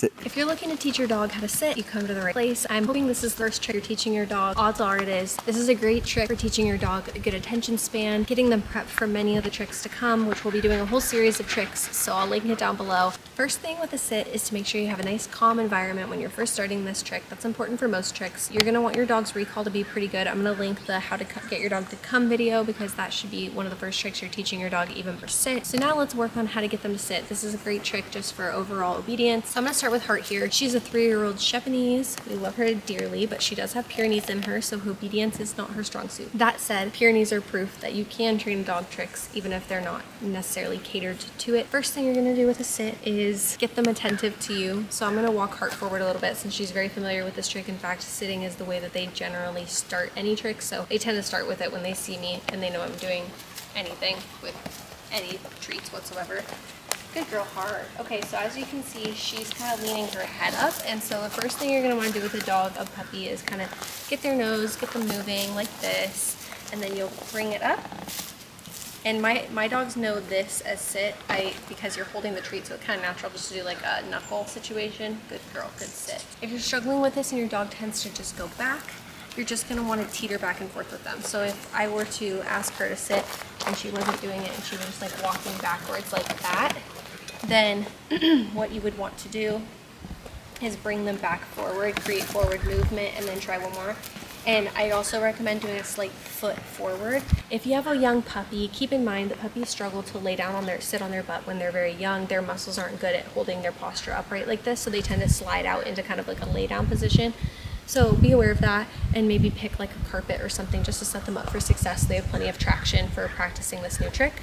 Sit. If you're looking to teach your dog how to sit, you come to the right place. I'm hoping this is the first trick you're teaching your dog. Odds are it is. This is a great trick for teaching your dog a good attention span, getting them prepped for many of the tricks to come, which we'll be doing a whole series of tricks, so I'll link it down below. First thing with a sit is to make sure you have a nice calm environment when you're first starting this trick. That's important for most tricks. You're gonna want your dog's recall to be pretty good. I'm gonna link the how to get your dog to come video because that should be one of the first tricks you're teaching your dog even for sit. So now let's work on how to get them to sit. This is a great trick just for overall obedience. So I'm gonna start with Heart here. She's a three-year-old Chevenese. We love her dearly, but she does have Pyrenees in her, so obedience is not her strong suit. That said, Pyrenees are proof that you can train a dog tricks even if they're not necessarily catered to it. First thing you're gonna do with a sit is get them attentive to you. So I'm gonna walk Heart forward a little bit since she's very familiar with this trick. In fact, sitting is the way that they generally start any trick, so they tend to start with it when they see me and they know I'm doing anything with any treats whatsoever. Good girl, Heart. Okay, so as you can see, she's kind of leaning her head up, and so the first thing you're gonna wanna do with a dog, a puppy, is kind of get their nose, get them moving like this, and then you'll bring it up. And my, my dogs know this as sit, I because you're holding the treat, so it's kind of natural just to do like a knuckle situation. Good girl, good sit. If you're struggling with this and your dog tends to just go back, you're just gonna wanna teeter back and forth with them. So if I were to ask her to sit and she wasn't doing it and she was just like walking backwards like that, then what you would want to do is bring them back forward, create forward movement, and then try one more. And I also recommend doing a slight foot forward. If you have a young puppy, keep in mind that puppies struggle to lay down on their, sit on their butt when they're very young. Their muscles aren't good at holding their posture upright like this, so they tend to slide out into kind of like a lay down position. So be aware of that and maybe pick like a carpet or something just to set them up for success. They have plenty of traction for practicing this new trick.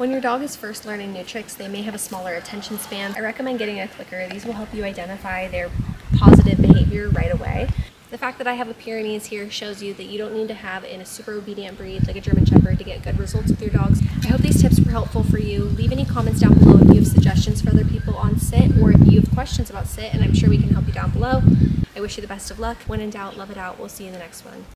When your dog is first learning new tricks, they may have a smaller attention span. I recommend getting a clicker. These will help you identify their positive behavior right away. The fact that I have a Pyrenees here shows you that you don't need to have in a super obedient breed like a German Shepherd to get good results with your dogs. I hope these tips were helpful for you. Leave any comments down below if you have suggestions for other people on sit or if you have questions about sit and I'm sure we can help you down below. I wish you the best of luck. When in doubt, love it out. We'll see you in the next one.